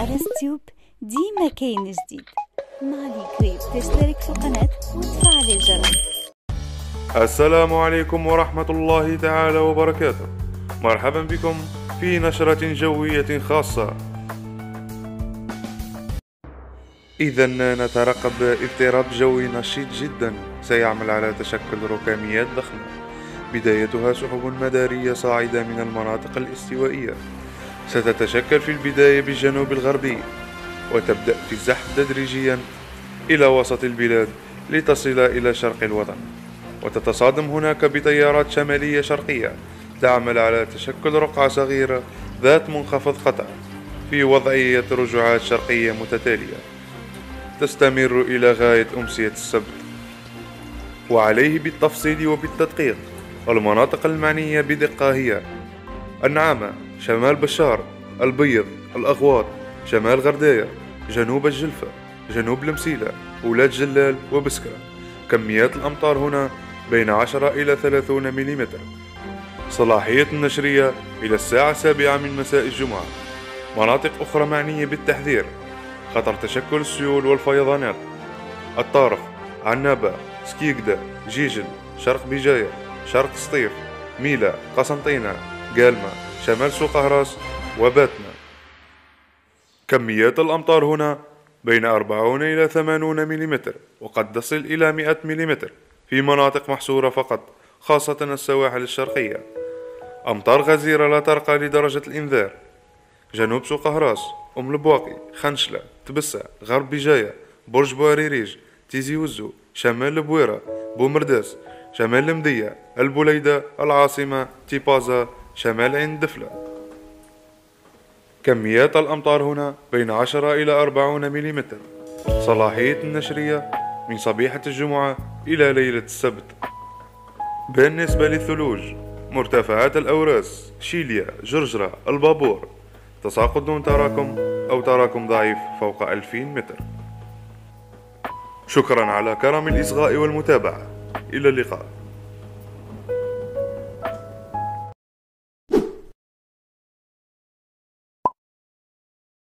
أرس تيوب ديما كاين جديد. ما عليك تشترك في القناة وتفعل الجرس. السلام عليكم ورحمة الله تعالى وبركاته. مرحبا بكم في نشرة جوية خاصة. إذا نترقب اضطراب جوي نشيط جدا. سيعمل على تشكل ركاميات ضخمة. بدايتها سحب مدارية صاعدة من المناطق الاستوائية. ستتشكل في البداية بالجنوب الغربي وتبدأ في الزحف تدريجيا إلى وسط البلاد لتصل إلى شرق الوطن. وتتصادم هناك بتيارات شمالية شرقية تعمل على تشكل رقعة صغيرة ذات منخفض قطع في وضعية رجعات شرقية متتالية تستمر إلى غاية أمسية السبت. وعليه بالتفصيل وبالتدقيق المناطق المعنية بدقة هي النعامة. شمال بشار البيض الأغواط شمال غرداية جنوب الجلفة جنوب المسيلة ولاد جلال وبسكرة. كميات الأمطار هنا بين 10 إلى 30 ملم صلاحية النشرية إلى الساعة السابعة من مساء الجمعة. مناطق أخرى معنية بالتحذير. خطر تشكل السيول والفيضانات. الطارف عنابة سكيكدا جيجل شرق بجاية شرق سطيف ميلا قسنطينة قالمة شمال سوق هراس وباتنا. كميات الأمطار هنا بين 40 إلى 80 ملم وقد تصل إلى 100 ملم في مناطق محصورة فقط خاصة السواحل الشرقية. أمطار غزيرة لا ترقى لدرجة الإنذار. جنوب سوق هراس أم البواقي خنشلة تبسة غرب بجاية برج بواريريج تيزي وزو شمال البويرة بومرداس شمال المدية البليدة العاصمة تيبازا شمال عين دفلى. كميات الأمطار هنا بين 10 إلى 40 ملم صلاحية النشرية من صبيحة الجمعة إلى ليلة السبت. بالنسبة للثلوج مرتفعات الأوراس شيليا جرجرة البابور. تساقط دون تراكم أو تراكم ضعيف فوق 2000 متر. شكرا على كرم الإصغاء والمتابعة. إلى اللقاء.